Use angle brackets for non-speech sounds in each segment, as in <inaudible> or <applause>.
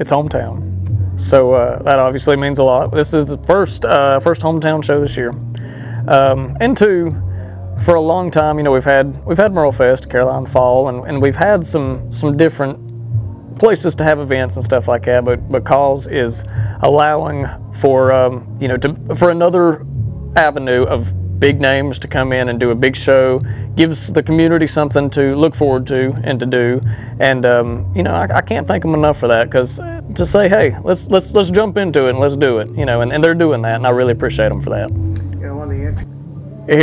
it's hometown. So uh, that obviously means a lot. This is the first uh, first hometown show this year, um, and two, for a long time, you know, we've had we've had MerleFest, Caroline Fall, and, and we've had some some different places to have events and stuff like that. But but Cause is allowing for um, you know to for another avenue of big names to come in and do a big show gives the community something to look forward to and to do and um, you know I, I, can't thank them enough for that because to say hey let's let's let's jump into it and let's do it you know and, and they're doing that and I really appreciate them for that yeah, one of the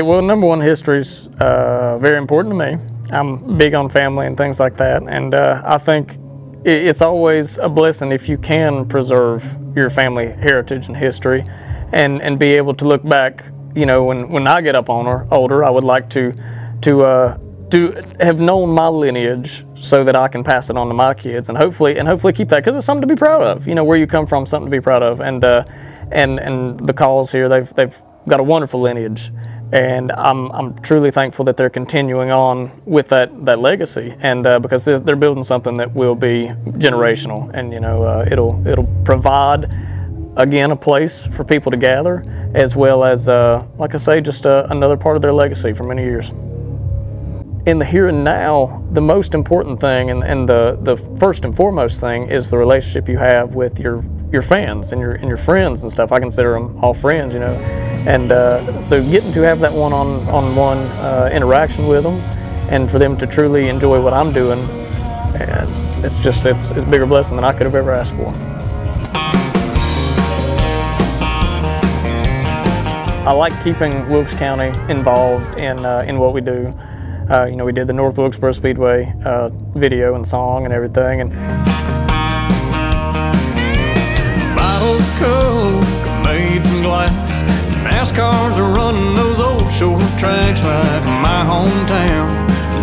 well, number one, history's uh, very important to me. I'm big on family and things like that, and uh, I think it's always a blessing if you can preserve your family heritage and history, and and be able to look back. You know, when when I get up on or older, I would like to to uh, to have known my lineage so that I can pass it on to my kids, and hopefully and hopefully keep that because it's something to be proud of. You know, where you come from, something to be proud of, and uh, and and the Calls here, they've they've got a wonderful lineage. And I'm, I'm truly thankful that they're continuing on with that, that legacy. And uh, because they're, building something that will be generational. And you know uh, it'll it'll provide again a place for people to gather as well as uh, like I say just uh, another part of their legacy for many years. In the here and now the most important thing and, and the, the first and foremost thing is the relationship you have with your your fans and your and your friends and stuff. I consider them all friends you know. And uh, so getting to have that one-on-one uh, interaction with them and for them to truly enjoy what I'm doing, and it's just, it's, it's a bigger blessing than I could have ever asked for. I like keeping Wilkes County involved in, uh, in what we do. Uh, you know, we did the North Wilkesboro Speedway uh, video and song and everything. And Coke made from glass NASCARs are running those old short tracks like my hometown,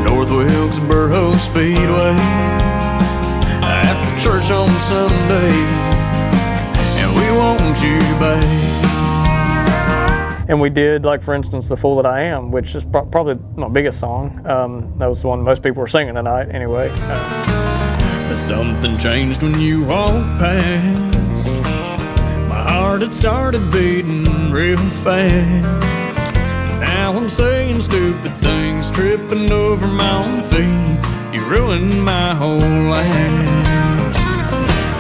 North Wilkesboro Speedway. After church on Sunday, and we want you back. And we did, like for instance, "The Fool That I Am," which is pro probably my biggest song. Um, that was the one most people were singing tonight, anyway. Uh, something changed when you walked past My heart had started beating real fast. Now I'm saying stupid things, tripping over my own feet. You ruined my whole life.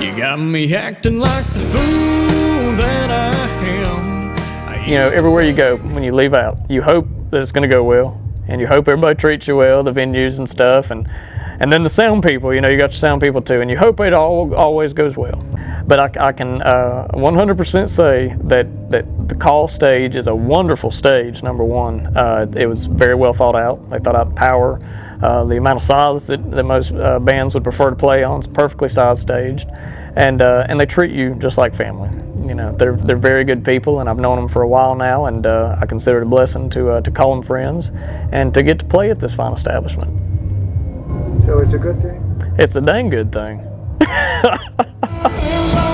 You got me acting like the fool that I am. You know, everywhere you go, when you leave out, you hope that it's going to go well, and you hope everybody treats you well, the venues and stuff, and and then the sound people. You know, you got your sound people too, and you hope it all always goes well. But I, I can 100% uh, say that, that the call stage is a wonderful stage, number one. Uh, it was very well thought out. They thought out power, uh, the amount of size that, that most uh, bands would prefer to play on. It's perfectly sized staged. And, uh, and they treat you just like family. You know, they're, they're very good people, and I've known them for a while now, and uh, I consider it a blessing to, to call them friends and to get to play at this fine establishment. So it's a good thing? It's a dang good thing. <laughs>